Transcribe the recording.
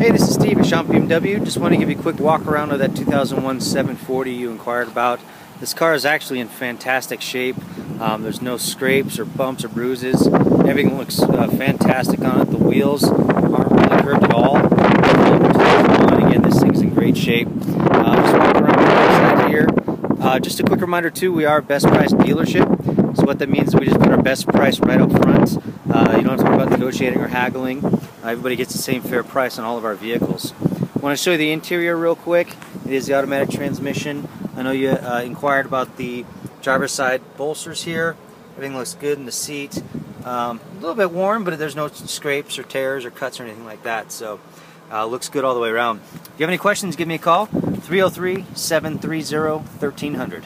Hey, this is Steve at Schomp BMW. Just want to give you a quick walk around of that 2001 740 you inquired about. This car is actually in fantastic shape. Um, there's no scrapes or bumps or bruises. Everything looks uh, fantastic on it. The wheels aren't really curved at all. Again, this thing's in great shape. Uh, just walking around the side here. Uh, just a quick reminder too, we are best price dealership. So what that means is we just put our best price right up front. Uh, you don't have to worry about negotiating or haggling. Uh, everybody gets the same fair price on all of our vehicles. I want to show you the interior real quick. It is the automatic transmission. I know you uh, inquired about the driver's side bolsters here. Everything looks good in the seat. Um, a little bit worn, but there's no scrapes or tears or cuts or anything like that. So uh, looks good all the way around. If you have any questions, give me a call. 303 730 1300.